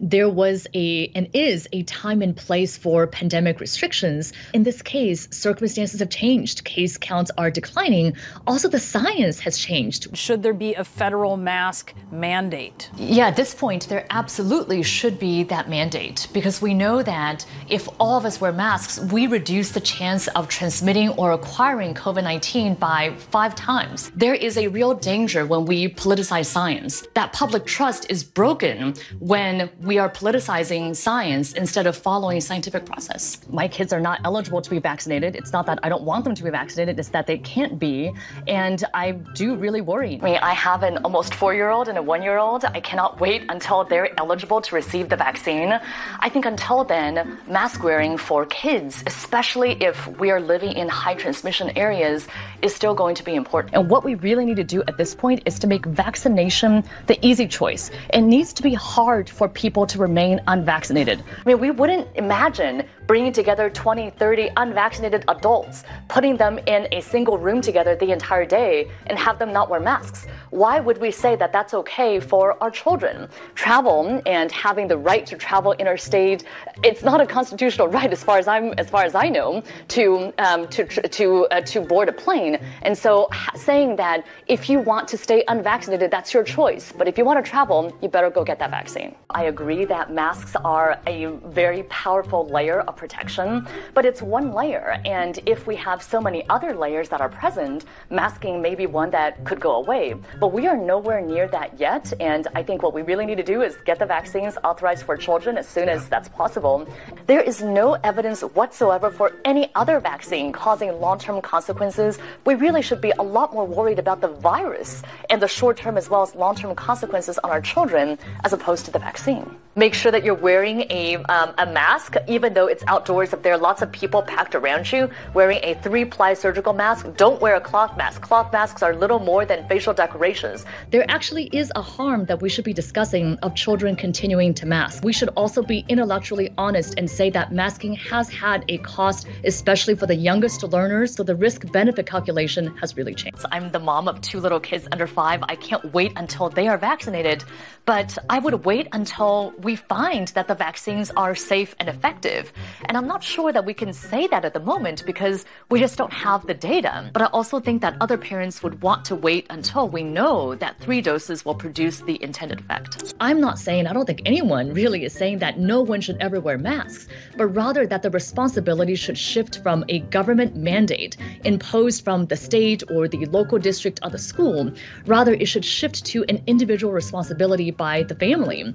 there was a and is a time and place for pandemic restrictions. In this case, circumstances have changed. Case counts are declining. Also, the science has changed. Should there be a federal mask mandate? Yeah, at this point, there absolutely should be that mandate because we know that if all of us wear masks, we reduce the chance of transmitting or acquiring COVID 19 by five times. There is a real danger when we politicize science. That public trust is broken when we are politicizing science instead of following scientific process. My kids are not eligible to be vaccinated. It's not that I don't want them to be vaccinated, it's that they can't be. And I do really worry. I mean, I have an almost four year old and a one year old. I cannot wait until they're eligible to receive the vaccine. I think until then, mask wearing for kids, especially if we are living in high transmission areas, is still going to be important. And what we really need to do at this point is to make vaccination the easy choice. It needs to be hard for people to remain unvaccinated. I mean, we wouldn't imagine bringing together 20, 30 unvaccinated adults, putting them in a single room together the entire day, and have them not wear masks. Why would we say that that's okay for our children? Travel and having the right to travel interstate, it's not a constitutional right as far as I'm, as far as I know, to um, to to uh, to board a plane. And so, saying that if you want to stay unvaccinated, that's your choice. But if you want to travel, you better go get that vaccine. I agree that masks are a very powerful layer of protection, but it's one layer. And if we have so many other layers that are present, masking may be one that could go away. But we are nowhere near that yet. And I think what we really need to do is get the vaccines authorized for children as soon as that's possible. There is no evidence whatsoever for any other vaccine causing long term consequences. We really should be a lot more worried about the virus and the short term as well as long term consequences on our children as opposed to the vaccine. Make sure that you're wearing a, um, a mask, even though it's outdoors. If there are lots of people packed around you, wearing a three ply surgical mask, don't wear a cloth mask. Cloth masks are little more than facial decorations. There actually is a harm that we should be discussing of children continuing to mask. We should also be intellectually honest and say that masking has had a cost, especially for the youngest learners. So the risk benefit calculation has really changed. I'm the mom of two little kids under five. I can't wait until they are vaccinated, but I would wait until we find that the vaccines are safe and effective. And I'm not sure that we can say that at the moment because we just don't have the data. But I also think that other parents would want to wait until we know that three doses will produce the intended effect. I'm not saying, I don't think anyone really is saying that no one should ever wear masks, but rather that the responsibility should shift from a government mandate imposed from the state or the local district of the school. Rather, it should shift to an individual responsibility by the family.